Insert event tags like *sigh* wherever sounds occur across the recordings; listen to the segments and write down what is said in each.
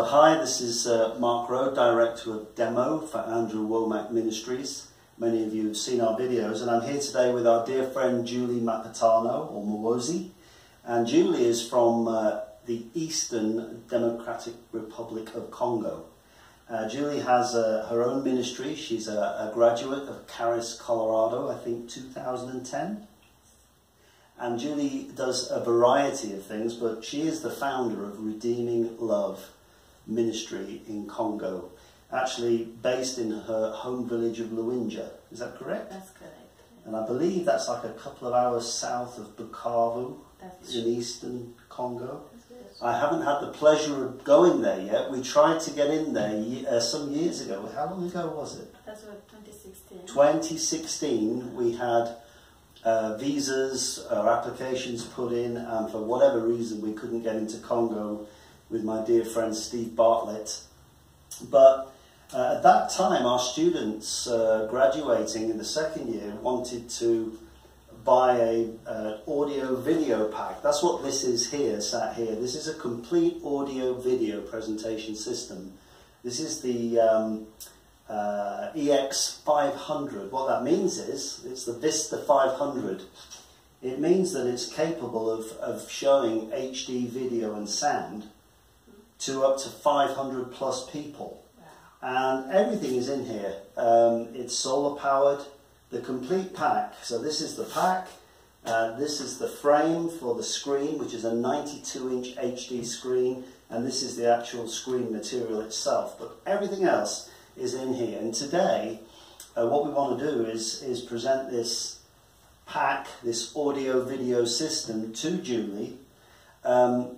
So hi, this is uh, Mark Rowe, Director of Demo for Andrew Wommack Ministries. Many of you have seen our videos and I'm here today with our dear friend Julie Mapatano, or Muwozi. And Julie is from uh, the Eastern Democratic Republic of Congo. Uh, Julie has uh, her own ministry. She's a, a graduate of Charis, Colorado, I think 2010. And Julie does a variety of things, but she is the founder of Redeeming Love Ministry in Congo, actually based in her home village of Ludwinja. Is that correct? That's correct. And I believe that's like a couple of hours south of Bukavu That's in eastern Congo. I haven't had the pleasure of going there yet. We tried to get in there uh, some years ago. How long ago was it? That's what 2016. 2016, we had uh, visas or applications put in, and for whatever reason, we couldn't get into Congo with my dear friend Steve Bartlett. But uh, at that time, our students uh, graduating in the second year wanted to buy a uh, audio video pack. That's what this is here, sat here. This is a complete audio video presentation system. This is the um, uh, EX500. What that means is it's the Vista 500. It means that it's capable of, of showing HD video and sound to up to 500 plus people. Wow. And everything is in here. Um, it's solar powered, the complete pack. So this is the pack. Uh, this is the frame for the screen, which is a 92 inch HD screen, and this is the actual screen material itself. But everything else is in here. And today, uh, what we want to do is, is present this pack, this audio video system to Julie um,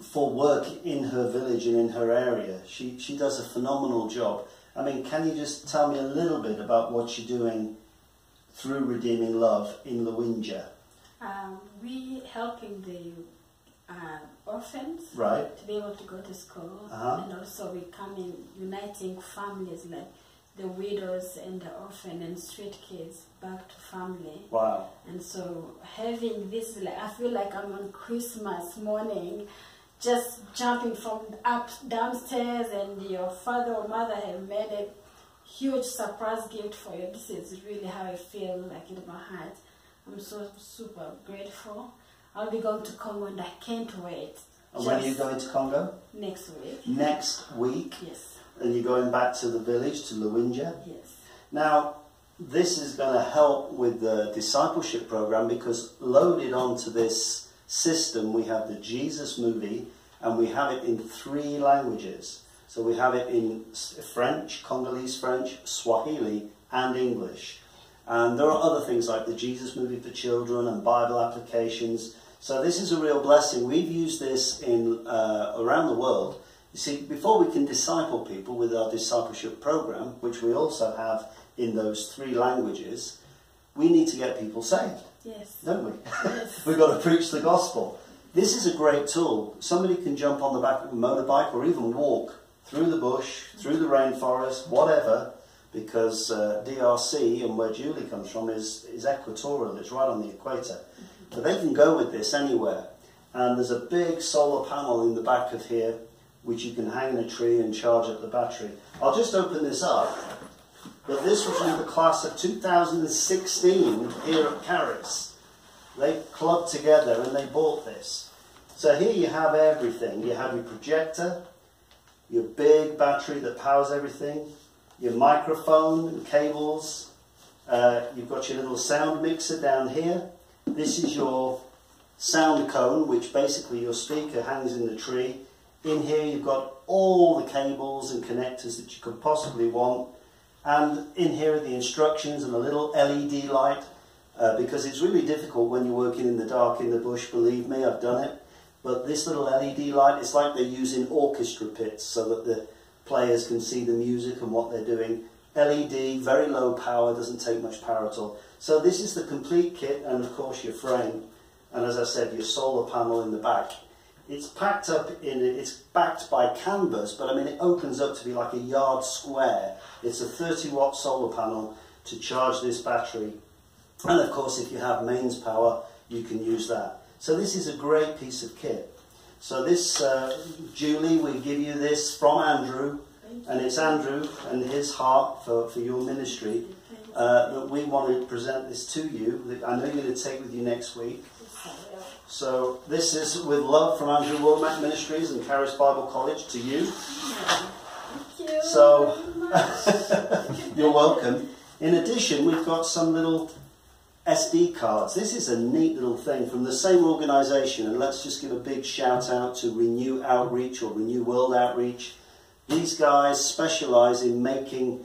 for work in her village and in her area. She, she does a phenomenal job. I mean, can you just tell me a little bit about what you're doing through Redeeming Love in Ludwinja? Um, we helping the uh, orphans Right? to be able to go to school, Uh-huh. and also we come in uniting families like the widows and the orphan and street kids back to family. Wow. And so having this, like, I feel like I'm on Christmas morning, just jumping from up downstairs, and your father or mother have made a huge surprise gift for you. This is really how I feel like in my heart. I'm so super grateful. I'll be going to Congo, and I can't wait. And when are you going to Congo? next week? Next week. Yes, And you're going back to the village, to Ludwinja? yes. Now, this is going to help with the discipleship program because loaded onto this system, we have the Jesus movie and we have it in three languages. So we have it in French, Congolese French, Swahili, and English. And there are other things like the Jesus movie for children and Bible applications. So this is a real blessing. We've used this in uh, around the world. You see, before we can disciple people with our discipleship program, which we also have in those three languages, we need to get people saved, Yes. don't we? Yes. *laughs* We've got to preach the gospel. This is a great tool. Somebody can jump on the back of a motorbike or even walk through the bush, through the rainforest, whatever, because uh, DRC and where Julie comes from is, is equatorial, it's right on the equator. But they can go with this anywhere. And there's a big solar panel in the back of here which you can hang in a tree and charge up the battery. I'll just open this up. But this was from the class of 2016 here at Charis. They clubbed together and they bought this. So here you have everything. You have your projector, your big battery that powers everything, your microphone and cables. Uh, you've got your little sound mixer down here. This is your sound cone, which basically your speaker hangs in the tree. In here you've got all the cables and connectors that you could possibly want. And in here are the instructions and a little LED light uh, because it's really difficult when you're working in the dark in the bush, believe me, I've done it. But this little LED light, it's like they use in orchestra pits so that the players can see the music and what they're doing. LED, very low power, doesn't take much power at all. So this is the complete kit and of course your frame. And as I said, your solar panel in the back. It's packed up in, it's backed by canvas, but I mean it opens up to be like a yard square. It's a 30 watt solar panel to charge this battery. And of course, if you have mains power, you can use that. So this is a great piece of kit. So this, uh, Julie, we give you this from Andrew, and it's Andrew and his heart for, for your ministry uh, that we want to present this to you. I know you're going to take with you next week. So this is with love from Andrew Wommack Ministries and Charis Bible College to you. Thank you So- *laughs* You're welcome. In addition, we've got some little SD cards. This is a neat little thing from the same organisation, and let's just give a big shout out to Renew Outreach or Renew World Outreach. These guys specialise in making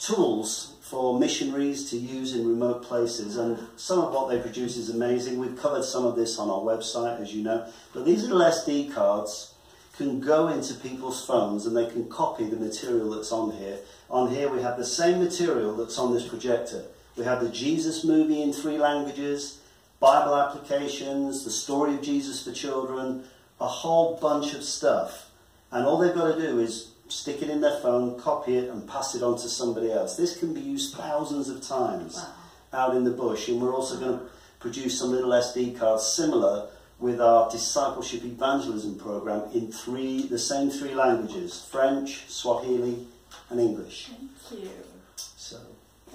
tools for missionaries to use in remote places, and some of what they produce is amazing. We've covered some of this on our website, as you know, but these little SD cards can go into people's phones and they can copy the material that's on here. On here, we have the same material that's on this projector. We have the Jesus movie in three languages, Bible applications, the story of Jesus for children, a whole bunch of stuff. And all they've got to do is stick it in their phone, copy it, and pass it on to somebody else. This can be used thousands of times Wow. out in the bush. And we're also going to produce some little SD cards similar with our discipleship evangelism program in three, the same three languages French, Swahili, and English. Thank you. So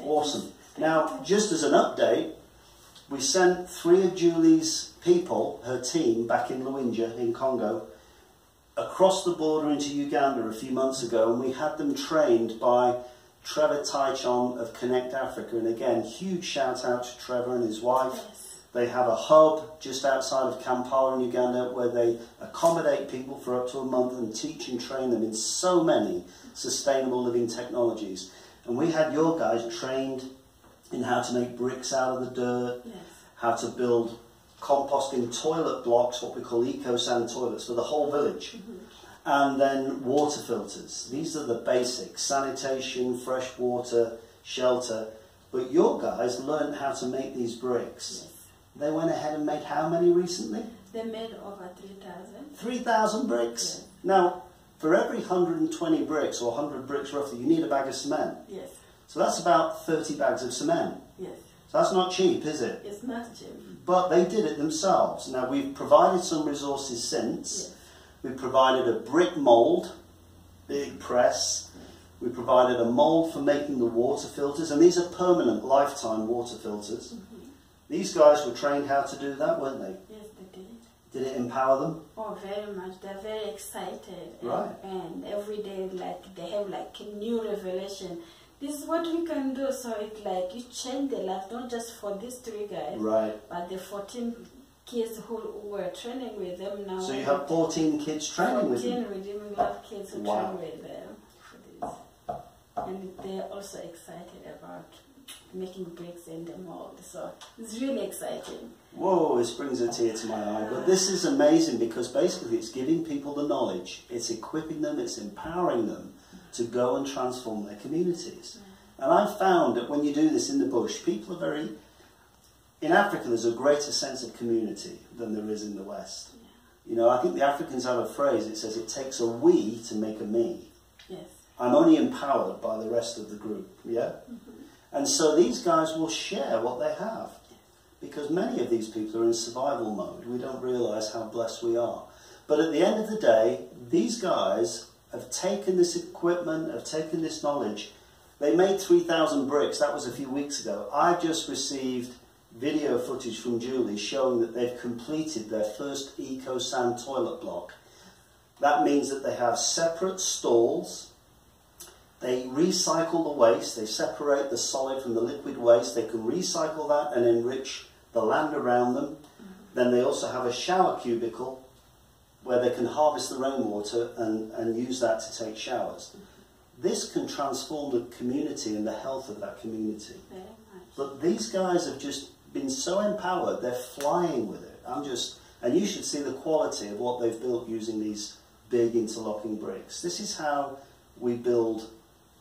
awesome. Now, just as an update, we sent three of Julie's people, her team, back in Ludwinja in Congo, across the border into Uganda a few months ago, and we had them trained by Trevor Taichon of Connect Africa. And again, huge shout out to Trevor and his wife. Yes. They have a hub just outside of Kampala in Uganda where they accommodate people for up to a month and teach and train them in so many sustainable living technologies. And we had your guys trained in how to make bricks out of the dirt, Yes. how to build composting toilet blocks, what we call eco-san toilets for the whole village. And then water filters. These are the basics, sanitation, fresh water, shelter. But your guys learned how to make these bricks. Yes. They went ahead and made how many recently? They made over 3,000. 3,000 bricks. Yes. Now, for every 120 bricks, or 100 bricks roughly, you need a bag of cement. Yes. So that's about 30 bags of cement. Yes. So that's not cheap, is it? It's not cheap. But they did it themselves. Now, we've provided some resources since. Yes. We provided a brick mould, big press. We provided a mould for making the water filters, and these are permanent, lifetime water filters. Mm-hmm. These guys were trained how to do that, weren't they? Yes, they did. Did it empower them? Oh, very much. They're very excited. And, Right. And every day, like, they have like a new revelation. This is what we can do. So it's like you change the life, not just for these three guys, Right. but the 14 kids who were training with them now. So you have 14 kids training with 14 them. Redeeming Love kids who Wow. train with them for this. And they're also excited about making bricks in the mold. So it's really exciting. Whoa, this brings a tear to my eye. But this is amazing because basically it's giving people the knowledge, it's equipping them, it's empowering them to go and transform their communities. And I've found that when you do this in the bush, people are very. In Africa, there's a greater sense of community than there is in the West. You know, I think the Africans have a phrase, it says, it takes a we to make a me. Yes. I'm only empowered by the rest of the group, yeah? Mm-hmm. And so these guys will share what they have. Because many of these people are in survival mode. We don't realise how blessed we are. But at the end of the day, these guys have taken this equipment, have taken this knowledge. They made 3,000 bricks, that was a few weeks ago. I just received video footage from Julie showing that they've completed their first Eco San toilet block. That means that they have separate stalls, they recycle the waste, they separate the solid from the liquid waste, they can recycle that and enrich the land around them. Then they also have a shower cubicle where they can harvest the rainwater and, and use that to take showers. This can transform the community and the health of that community. But these guys have just been so empowered, they're flying with it. I'm just, and you should see the quality of what they've built using these big interlocking bricks. This is how we build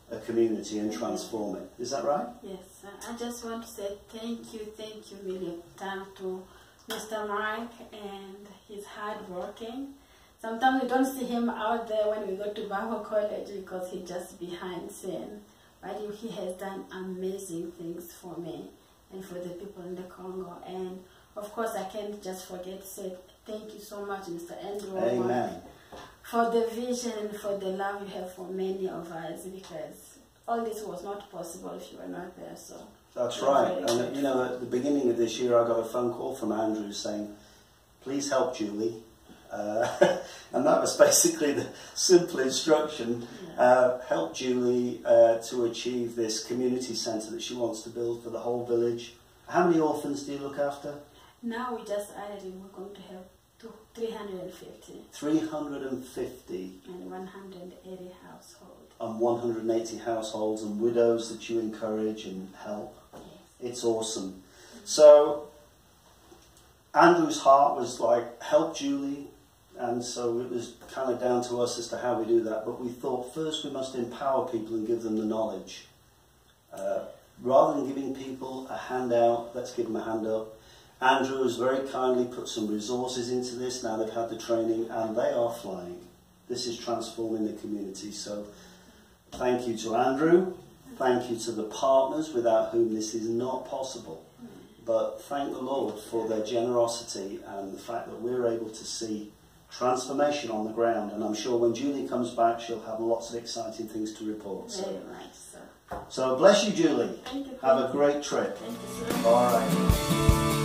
a community and transform it. Is that right? Yes, I- just want to say thank you, thank you million time to Mr. Mike and he's hard working. Sometimes we don't see him out there when we go to Bible College because he's just behind scene. But he he has done amazing things for me and for the people in the Congo. And of course, I can't just forget to say thank you so much, Mr. Andrew, Amen. for the vision and for the love you have for many of us because all this was not possible if you were not there. So That's right. And you know, at the beginning of this year, I got a phone call from Andrew saying, "Please help Julie," uh, *laughs* and that was basically the simple instruction: uh, help Julie uh, to achieve this community centre that she wants to build for the whole village. How many orphans do you look after? now we just added in, we're going to have two, 350 350 and 180 households. And 180 households and widows that you encourage and help. It's awesome. So Andrew's heart was like, help Julie. And so it was kind of down to us as to how we do that. But we thought first we must empower people and give them the knowledge. Uh, rather than giving people a handout, let's give them a hand up. Andrew has very kindly put some resources into this. Now they've had the training and they are flying. This is transforming the community. So thank you to Andrew. Thank you to the partners without whom this is not possible. But thank the Lord for their generosity and the fact that we're able to see transformation on the ground. And I'm sure when Julie comes back, she'll have lots of exciting things to report. So, so. bless you, Julie. Thank you. Have a great trip. Thank you. All right.